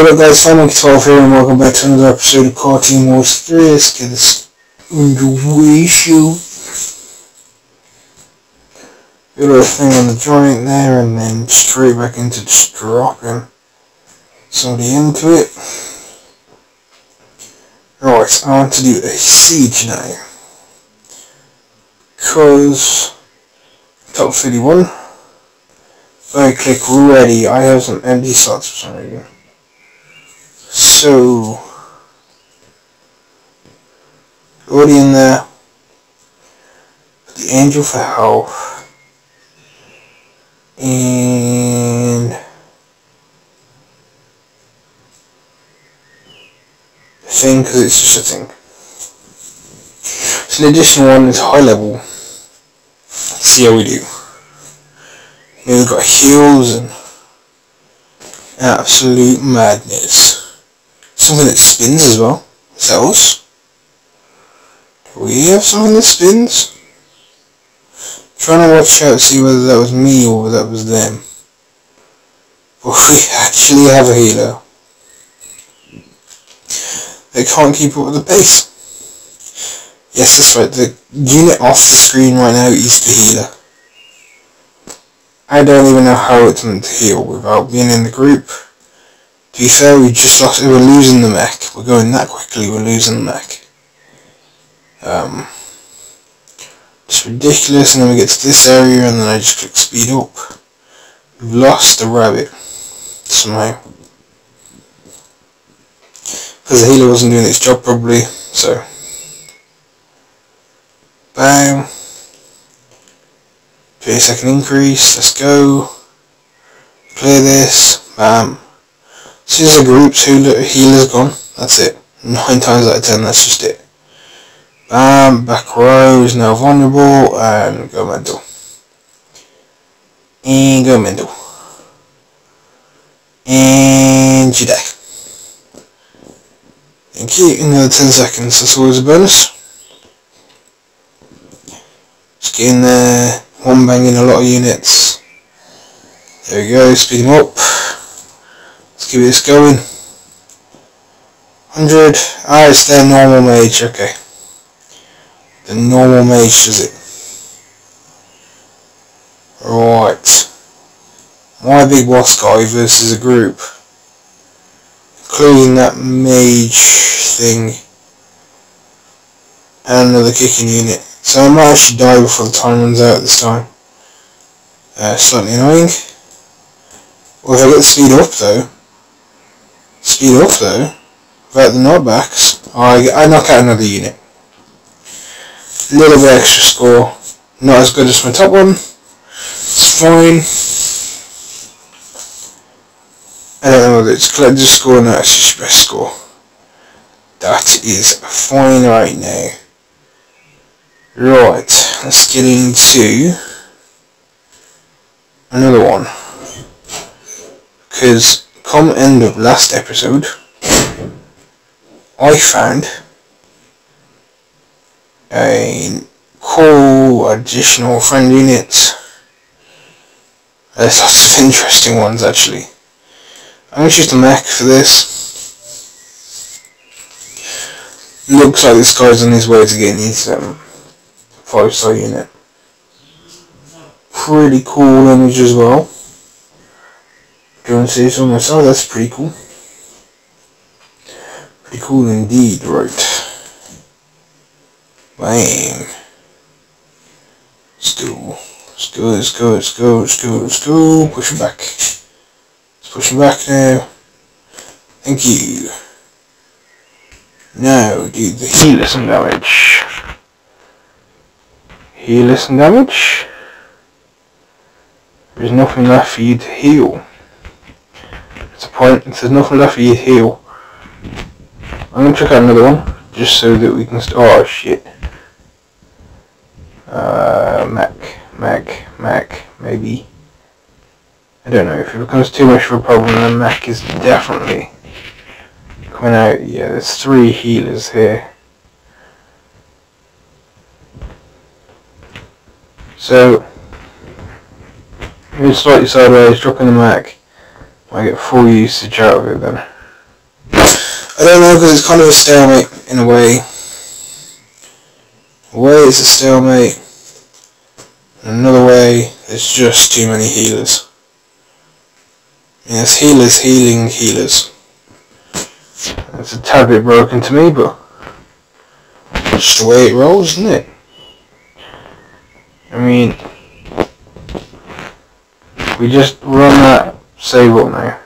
Hey guys, Simon 12 here and welcome back to another episode of Cartoon Wars 3. Let's get this underway show. Thing on the joint there and then straight back into just dropping somebody into it. Right, I want to do a siege now. Cause top 31. If I click ready, I have some empty slots for some reason. So, already in there. The Angel for Health. And the thing, because it's just a thing. So an additional one is high level. Let's see how we do. Here we've got heals and absolute madness. Something that spins as well. Is that us? Do we have something that spins? trying to watch out to see whether that was me or that was them. But we actually have a healer. They can't keep up with the pace. Yes, that's right. The unit off the screen right now is the healer. I don't even know how it's meant to heal without being in the group. To be fair, we just lost, we're losing the mech. We're going that quickly, we're losing the mech. Um, it's ridiculous, and then we get to this area, and then I just click speed up. We've lost the rabbit, somehow. Because the healer wasn't doing its job properly, so. Bam. Pay a second increase, let's go. Clear this, bam. As a group, two healers gone. That's it. Nine times out of ten, that's just it. Bam, back row is now vulnerable, and go mental. And go mental. And you die. Thank you. Another 10 seconds, that's always a bonus. Just getting there. One banging a lot of units. There we go, speed up. Let's keep this going. 100. Ah, it's their normal mage, okay. The normal mage does it. Right. My big boss guy versus a group. Including that mage thing. And another kicking unit. So I might actually die before the time runs out this time. Uh, slightly annoying. Well, if I get the speed up though, speed up though, without the knockbacks, oh, I, I knock out another unit. A little bit extra score. Not as good as my top one. It's fine. I don't know whether it's collected score or not, it's just best score. That is fine right now. Right, let's get into another one. Because come end of last episode, I found a cool additional friend unit. There's lots of interesting ones actually. I'm going to choose the mech for this. Looks like this guy's on his way to getting his um, 5 star unit. Pretty cool image as well. To see so myself? Oh, that's pretty cool. Pretty cool indeed, right. Bang. Let's go. Let's go, let's go, let's go, let's go, let's go. Push him back. Let's push him back now. Thank you. Now do the heal some damage. Heal some damage. There's nothing left for you to heal. Point, there's nothing left for you to heal. I'm gonna check out another one, just so that we can, oh shit. Uh, Mac, Mac, Mac, maybe. I don't know, if it becomes too much of a problem then Mac is definitely coming out. Yeah, there's three healers here. So, move slightly sideways, dropping the Mac. I get full usage out of it then. I don't know because it's kind of a stalemate in a way. A way it's a stalemate. In another way, there's just too many healers. Yes, healers healing healers. It's a tad bit broken to me, but just the way it rolls, isn't it? I mean, we just run that up now.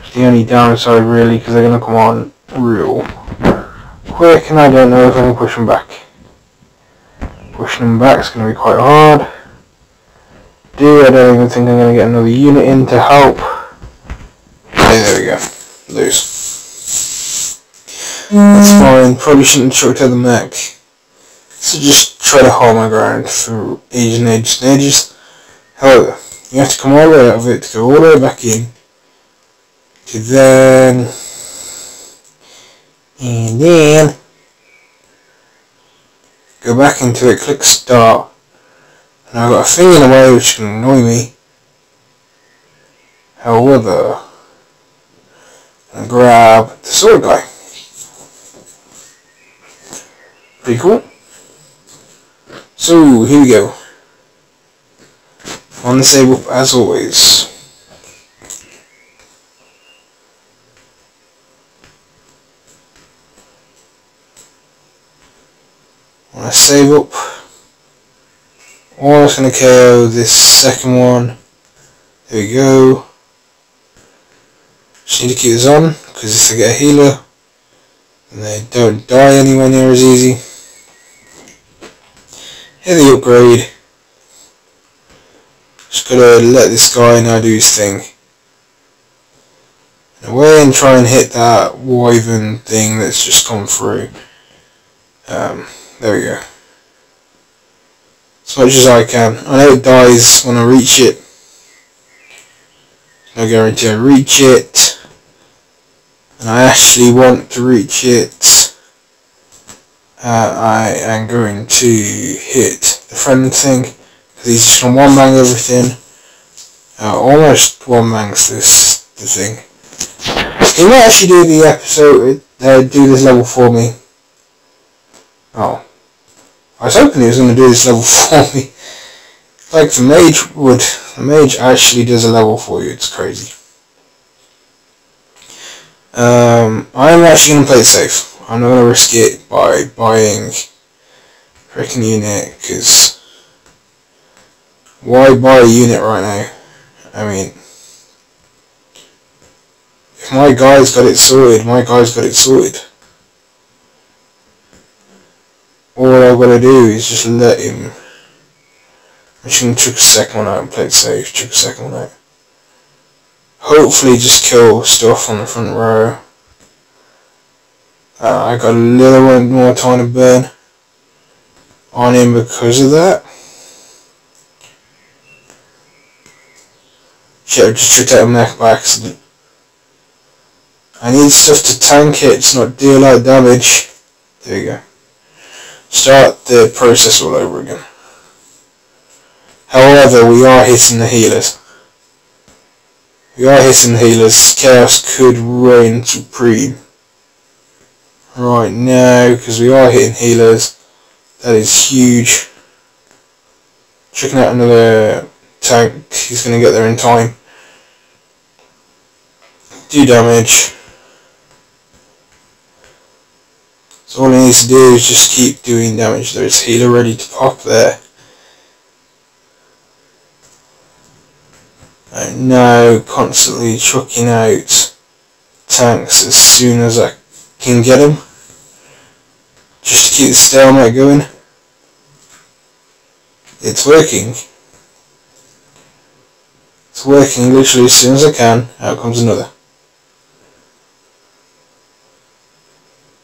It's the only downside really, because they're going to come on real quick, and I don't know if I can push them back. Pushing them back is going to be quite hard. Do I don't even think I'm going to get another unit in to help. Okay, there we go. Lose. That's fine. Probably shouldn't have chucked out the mech. So just try to hold my ground for ages and ages and ages. However, you have to come all the way out of it to go all the way back in. To then... And then... Go back into it, click start. And I've got a thing in the way which can annoy me. However... And grab the sword guy. Pretty cool. So, here we go. On the table, as always. I save up, or it's going to KO this second one. There we go. Just need to keep this on, because if I get a healer, and they don't die anywhere near as easy. Here the upgrade. Just gotta let this guy now do his thing. Away and try and hit that wyvern thing that's just come through. Um, there we go. As much as I can. I know it dies when I reach it. No guarantee I reach it. And I actually want to reach it uh, I am going to hit the friend thing he's going one bang everything. Uh, almost one bangs this the thing. He might actually do the episode uh, do this level for me. Oh. I was hoping he was going to do this level for me. Like the mage would the mage actually does a level for you it's crazy. Um, I'm actually going to play it safe. I'm not gonna risk it by buying freaking unit because why buy a unit right now? I mean, if my guy's got it sorted, my guy's got it sorted. All I've got to do is just let him. I'm just gonna chuck a second one out and play safe. Chuck a second one out. Hopefully, just kill stuff on the front row. Uh, I got a little bit more time to burn on him because of that. Shit, I just tricked out a mech by accident. I need stuff to tank it, it's not deal of damage. There you go. Start the process all over again. However, we are hitting the healers. We are hitting the healers. Chaos could reign supreme right now because we are hitting healers. That is huge. Checking out another tank. He's going to get there in time. Do damage. So all he needs to do is just keep doing damage. There's healer ready to pop there. And now constantly chucking out tanks as soon as I can get them. Just to keep the stalemate going. It's working. It's working literally as soon as I can. Out comes another.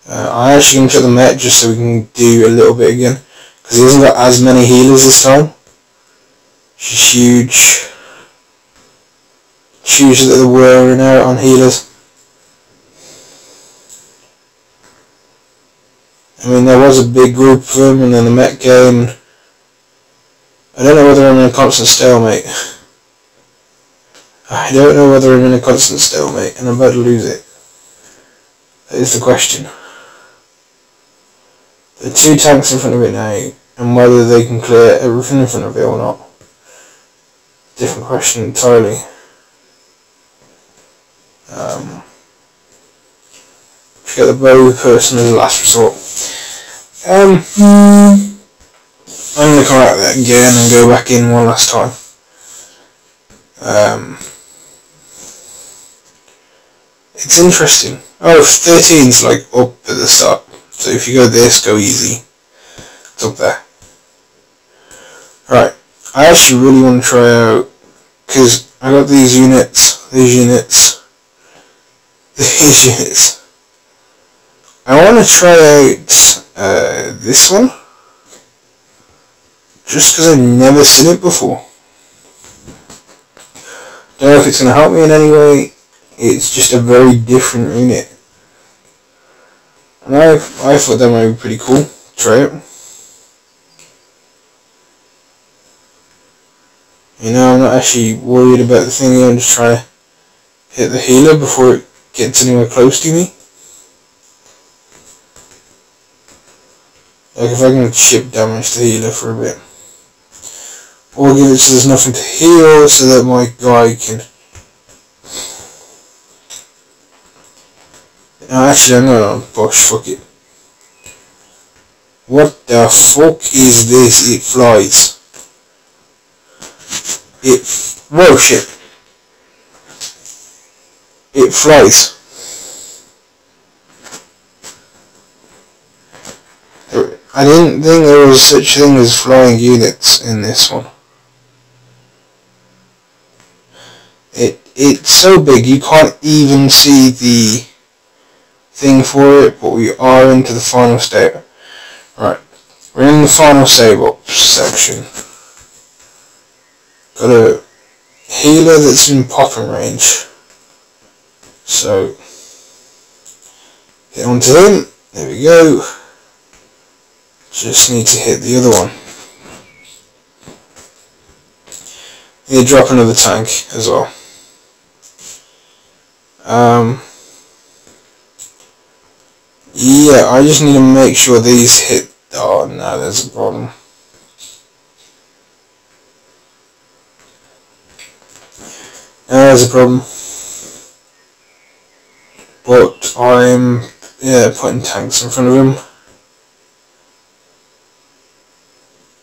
Uh, I actually to check the Met just so we can do a little bit again. Because he hasn't got as many healers this time. She's huge. Huge that they're wearing out on healers. I mean, there was a big group of them, and then the Met came. I don't know whether I'm in a constant stalemate. I don't know whether I'm in a constant stalemate, and I'm about to lose it. That is the question. The two tanks in front of it now, and whether they can clear everything in front of it or not. Different question entirely. Um, get the bow person as a last resort. Um, I'm going to come out there again and go back in one last time. Um, it's interesting. Oh, 13's like up at the start. So if you go this, go easy. It's up there. Right. I actually really want to try out, because I got these units, these units, these units. I want to try out uh, this one. Just because I've never seen it before. Don't know if it's going to help me in any way. It's just a very different unit. And I, I thought that might be pretty cool. Try it. You know, I'm not actually worried about the thing. I'm just trying to hit the healer before it gets anywhere close to me. Like if I can chip damage the healer for a bit. Or give it so there's nothing to heal so that my guy can... Actually I'm gonna push, fuck it. What the fuck is this? It flies. It... Whoa shit. It flies. I didn't think there was such a thing as flying units in this one. It It's so big you can't even see the thing for it, but we are into the final state. Right, we're in the final save up section. Got a healer that's in popping range. So, get onto him. There we go. Just need to hit the other one. Need to drop another tank as well. Um, yeah, I just need to make sure these hit. Oh no, there's a problem. No, there's a problem. But I'm yeah putting tanks in front of him.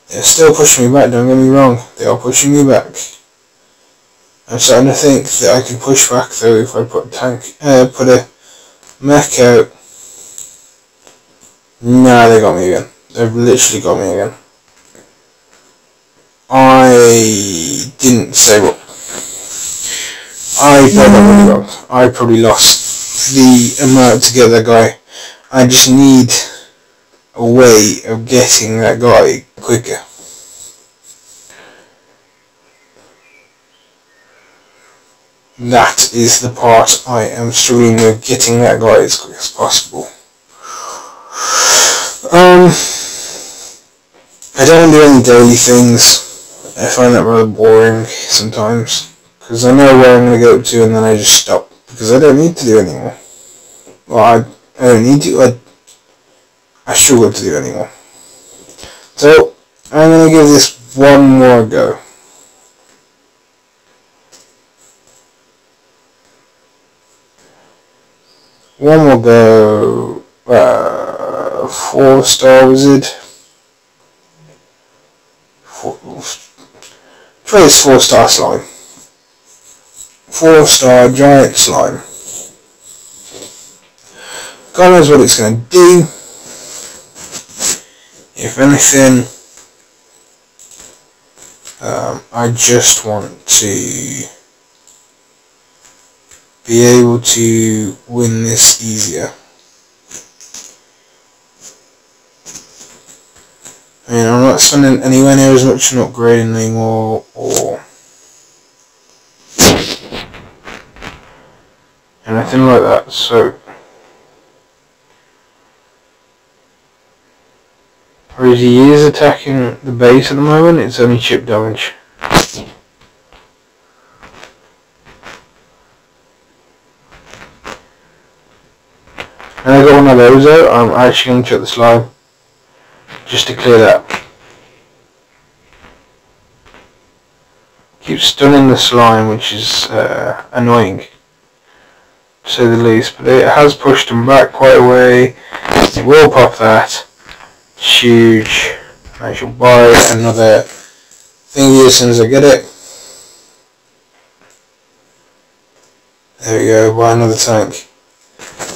They're still pushing me back, don't get me wrong. They are pushing me back. I'm starting to think that I can push back though if I put a tank, uh, put a mech out. Nah, they got me again. They've literally got me again. I didn't say what. I played that really wrong. I probably lost the amount to get that guy. I just need a way of getting that guy quicker. That is the part I am struggling with, getting that guy as quick as possible. Um, I don't do any daily things. I find that rather boring sometimes. Because I know where I'm going to go to and then I just stop. Because I don't need to do anymore. Well, I, I don't need to. I, I struggle to do anymore. So, I'm going to give this one more go. One more go. Uh, four star wizard. Four, this four star slime. Four star giant slime. God knows what it's going to do. If anything, um, I just want to be able to win this easier. I mean, I'm not spending anywhere near as much on upgrading anymore, or anything like that, so Whereas he is attacking the base at the moment, it's only chip damage. And I got one of those out, I'm actually going to check the slime. Just to clear that. Keep stunning the slime, which is uh, annoying. To say the least. But it has pushed him back quite a way. It will pop that. It's huge. I shall buy another thingy as soon as I get it. There we go, buy another tank.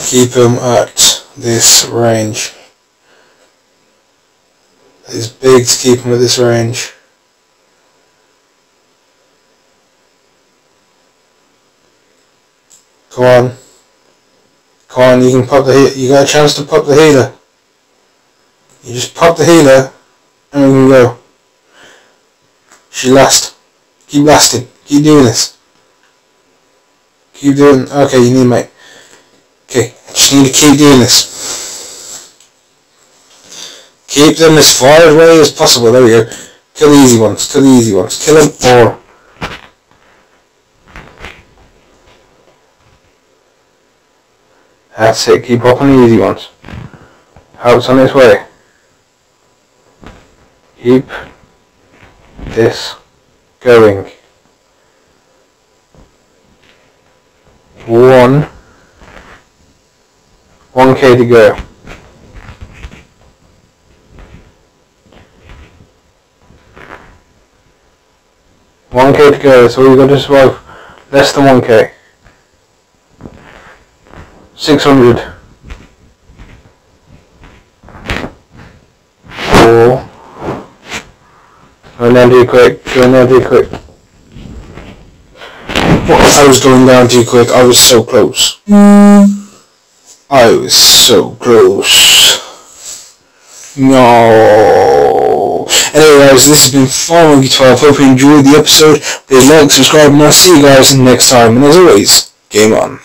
Keep them at this range. It's big to keep them at this range. Come on. Come on, you can pop the heater. You got a chance to pop the heater. You just pop the heater and we can go. She last. Keep lasting. Keep doing this. Keep doing. Okay, you need mate. Okay, just need to keep doing this. Keep them as far away as possible. There we go. Kill the easy ones. Kill the easy ones. Kill them or. That's it. Keep up on the easy ones. Help's on its way. Keep this going. one, one K to go. One K to go, so we've got to survive less than one K. Six hundred. Four. Go down too quick, go down too quick. I was going down too quick. I was so close. I was so close. No. Anyway guys, this has been Monkey 12. Hope you enjoyed the episode. Please like, subscribe, and I'll see you guys next time. And as always, game on.